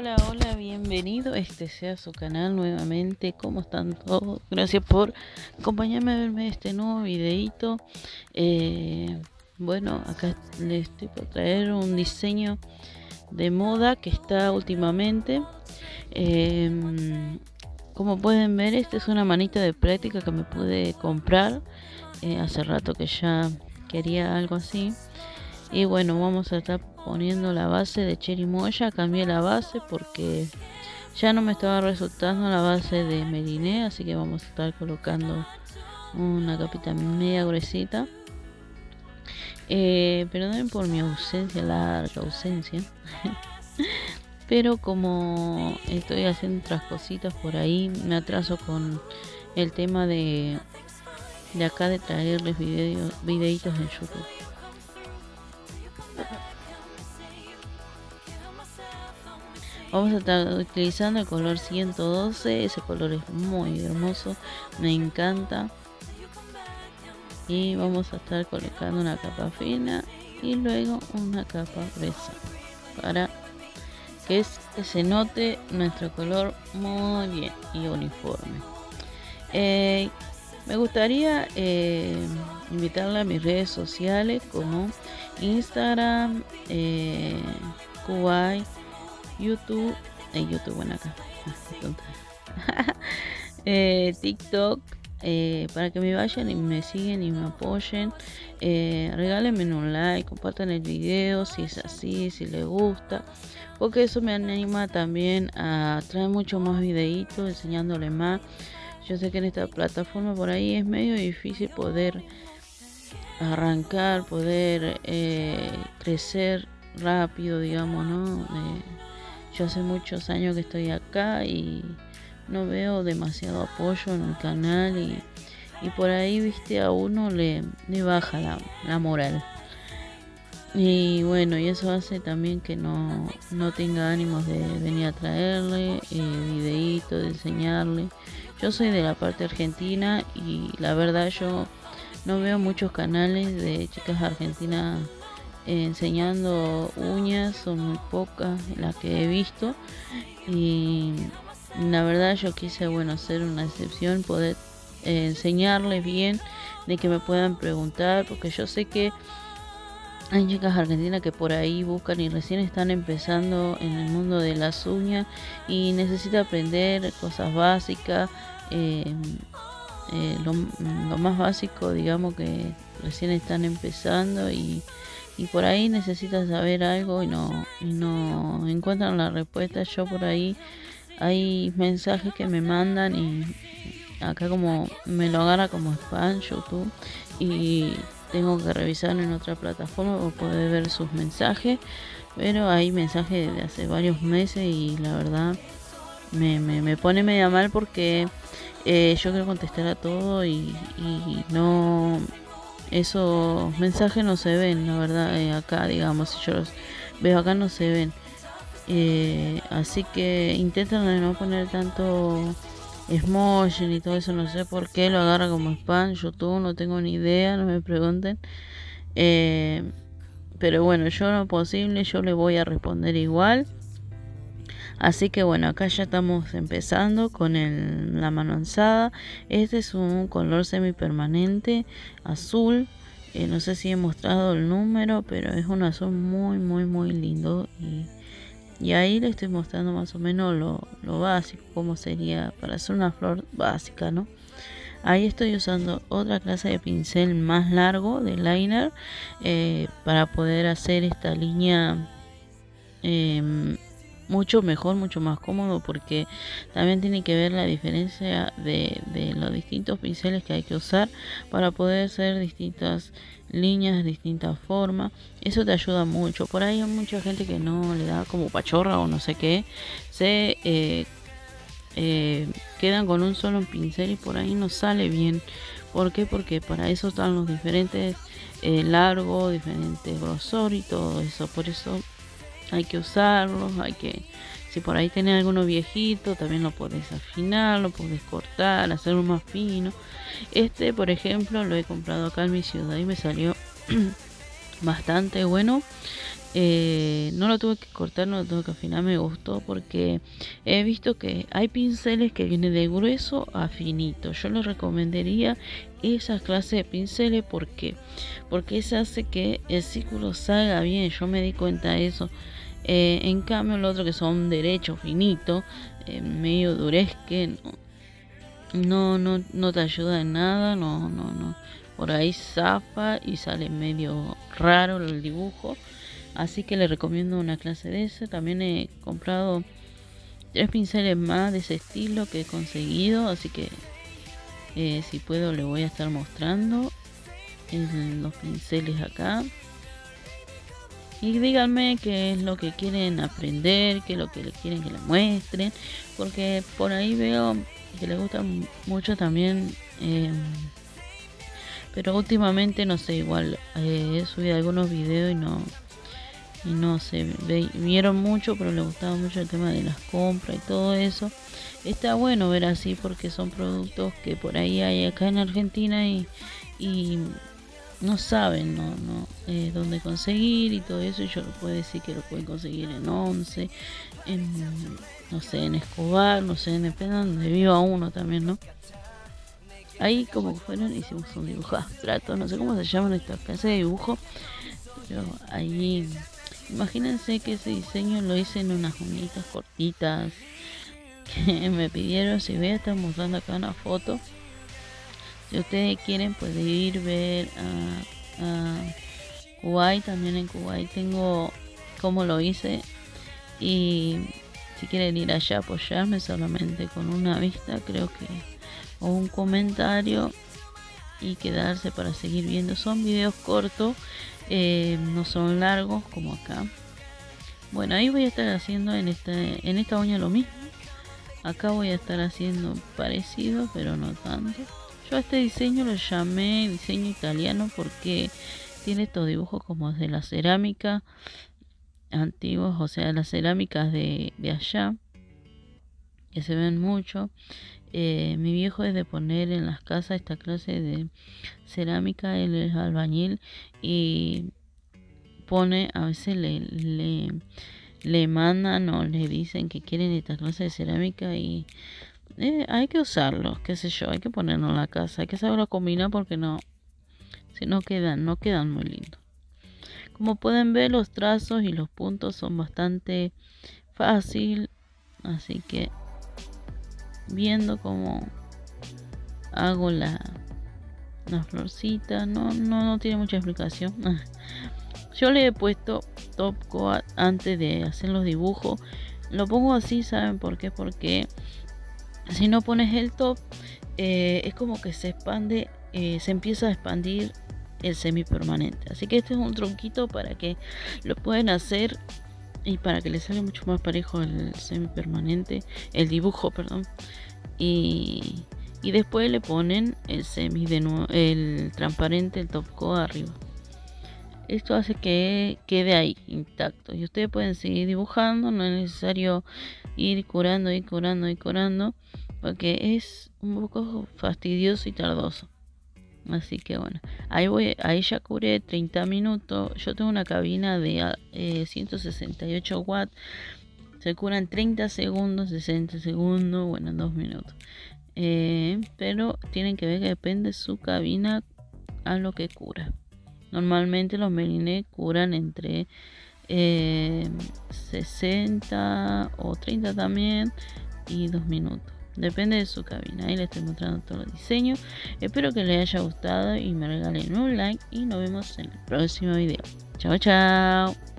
Hola, hola, bienvenido. Este sea su canal nuevamente. ¿Cómo están todos? Gracias por acompañarme a verme este nuevo videito. Eh, bueno, acá les estoy por traer un diseño de moda que está últimamente. Em, como pueden ver, esta es una manita de práctica que me pude comprar. Eh, hace rato que ya quería algo así. Y bueno, vamos a estar poniendo la base de cherimoya. Cambié la base porque ya no me estaba resultando la base de meriné. Así que vamos a estar colocando una capita media gruesita. Eh, por mi ausencia, larga ausencia. Pero como estoy haciendo otras cositas por ahí, me atraso con el tema de, de acá de traerles videitos en YouTube. Vamos a estar utilizando el color 112, ese color es muy hermoso, me encanta. Y vamos a estar colocando una capa fina y luego una capa gruesa para que, se note nuestro color muy bien y uniforme. Eh, me gustaría eh, invitarle a mis redes sociales como Instagram, eh, Kuwait, YouTube, eh, YouTube, bueno acá, eh, TikTok, eh, para que me vayan y me siguen y me apoyen. Eh, regálenme un like, compartan el video si es así, si les gusta. Porque eso me anima también a traer mucho más videitos enseñándole más. Yo sé que en esta plataforma por ahí es medio difícil poder arrancar, poder eh, crecer rápido, digamos, ¿no? Yo hace muchos años que estoy acá y no veo demasiado apoyo en el canal y, por ahí, viste, a uno le, baja la, moral. Y bueno, y eso hace también que no, no tenga ánimos de venir a traerle eh, videitos, de enseñarle. Yo soy de la parte argentina y la verdad yo no veo muchos canales de chicas argentinas enseñando uñas, son muy pocas las que he visto. Y la verdad yo quise bueno hacer una excepción, poder eh, enseñarles bien, de que me puedan preguntar, porque yo sé que hay chicas argentinas que por ahí buscan y recién están empezando en el mundo de las uñas y necesita aprender cosas básicas, eh, eh, lo, lo, más básico digamos que recién están empezando y y por ahí necesitas saber algo y no, y no encuentran la respuesta. Yo por ahí hay mensajes que me mandan y acá como me lo agarra como spam YouTube y tengo que revisar en otra plataforma para poder ver sus mensajes. Pero hay mensajes de hace varios meses y la verdad me, me, pone media mal porque eh, yo quiero contestar a todo y, y no esos mensajes no se ven, la verdad, eh, acá, digamos, si yo los veo acá no se ven. Eh, así que intentan no poner tanto emoji y todo eso, no sé por qué lo agarra como spam, YouTube, no tengo ni idea, no me pregunten. Eh, pero bueno, yo lo posible, yo le voy a responder igual. Así que bueno, acá ya estamos empezando con el, la mano alzada. Este es un color semi permanente azul. Eh, no sé si he mostrado el número, pero es un azul muy, muy, muy lindo. Y, ahí le estoy mostrando más o menos lo, básico, como sería para hacer una flor básica, ¿no? Ahí estoy usando otra clase de pincel más largo de liner eh, para poder hacer esta línea eh, mucho mejor, mucho más cómodo porque también tiene que ver la diferencia de, los distintos pinceles que hay que usar para poder hacer distintas líneas, distintas formas. Eso te ayuda mucho. Por ahí hay mucha gente que no le da como pachorra o no sé qué. Se eh, eh, quedan con un solo pincel y por ahí no sale bien. ¿Por qué? Porque para eso están los diferentes eh, largos, diferentes grosor y todo eso. Por eso hay que usarlos, hay que, si por ahí tenés alguno viejito, también lo podés afinar, lo podés cortar, hacerlo más fino. Este, por ejemplo, lo he comprado acá en mi ciudad y me salió bastante bueno. Eh, no lo tuve que cortar, no lo tuve que afinar, me gustó porque he visto que hay pinceles que vienen de grueso a finito. Yo les recomendaría esa clase de pinceles porque porque eso hace que el círculo salga bien. Yo me di cuenta de eso. Eh, en cambio, los otros que son derechos, finitos, eh, medio durezque, no, no, no te ayuda en nada, no, no, no. Por ahí zafa y sale medio raro el dibujo. Así que le recomiendo una clase de ese. También he comprado tres pinceles más de ese estilo que he conseguido. Así que eh, si puedo le voy a estar mostrando los pinceles acá. Y díganme qué es lo que quieren aprender, qué es lo que quieren que les muestren. Porque por ahí veo que les gusta mucho también. Eh, pero últimamente no sé, igual eh, he subido algunos videos y no, y no se vieron mucho, pero le gustaba mucho el tema de las compras y todo eso. Está bueno ver así porque son productos que por ahí hay acá en Argentina y, y no saben no, no eh, dónde conseguir y todo eso. Yo puedo decir que lo pueden conseguir en Once, en, no sé, en Escobar, no sé, depende de donde viva uno también, ¿no? Ahí como fueron hicimos un dibujo abstracto, no sé cómo se llaman estas clases de dibujo, pero ahí Imagínense que ese diseño lo hice en unas uñitas cortitas que me pidieron. Si voy a estar mostrando acá una foto. Si ustedes quieren pueden ir ver a, a Kuwait. También en Kuwait tengo como lo hice. Y si quieren ir allá apoyarme solamente con una vista, creo que o un comentario y quedarse para seguir viendo. Son videos cortos eh, no son largos como acá. Bueno ahí voy a estar haciendo en esta en esta uña lo mismo. Acá voy a estar haciendo parecido pero no tanto. Yo a este diseño lo llamé diseño italiano porque tiene estos dibujos como de la cerámica antiguos o sea las cerámicas de, de allá que se ven mucho eh, mi viejo es de poner en las casas esta clase de cerámica, él es albañil y pone, a veces le, le, le mandan o le dicen que quieren esta clase de cerámica y eh, hay que usarlo, qué sé yo, hay que ponerlo en la casa, hay que saberlo combinar porque no, si no quedan, no quedan muy lindos. Como pueden ver los trazos y los puntos son bastante fácil, así que viendo cómo hago la, la florcita. No, no, no tiene mucha explicación. Yo le he puesto top coat antes de hacer los dibujos. Lo pongo así, ¿saben por qué? Porque si no pones el top, eh, es como que se expande, eh, se empieza a expandir el semi permanente. Así que este es un tronquito para que lo pueden hacer y para que le salga mucho más parejo el semi permanente, el dibujo, perdón. Y, y después le ponen el semi de nuevo, el transparente, el top coat arriba. Esto hace que quede ahí intacto y ustedes pueden seguir dibujando, no es necesario ir curando, ir curando, ir curando, porque es un poco fastidioso y tardoso. Así que bueno, ahí voy, ahí ya curé 30 minutos. Yo tengo una cabina de 168 eh, watts. Se curan 30 segundos, 60 segundos, bueno, 2 minutos. Eh, pero tienen que ver que depende su cabina a lo que cura. Normalmente los melines curan entre 60 eh, o 30 también y 2 minutos. Depende de su cabina. Ahí les estoy mostrando todos los diseños. Espero que les haya gustado y me regalen un like. Y nos vemos en el próximo video. Chao, chao.